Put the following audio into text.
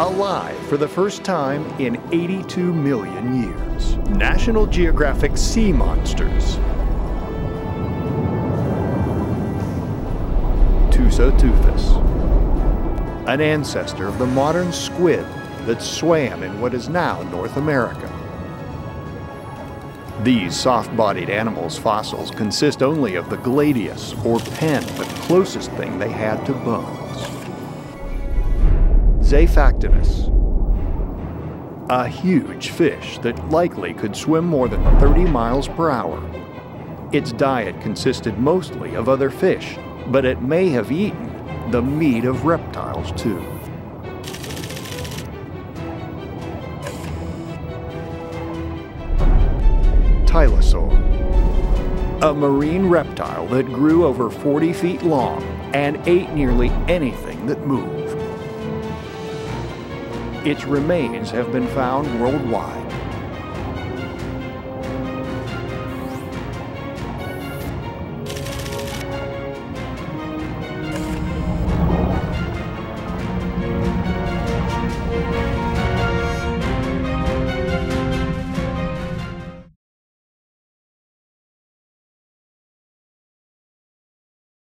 alive for the first time in 82 million years. National Geographic Sea Monsters. Tusoteuthis, an ancestor of the modern squid that swam in what is now North America. These soft-bodied animals' fossils consist only of the gladius, or pen, the closest thing they had to bones. Xiphactinus, a huge fish that likely could swim more than 30 miles per hour. Its diet consisted mostly of other fish, but it may have eaten the meat of reptiles too. Tylosaur, a marine reptile that grew over 40 feet long and ate nearly anything that moved. Its remains have been found worldwide.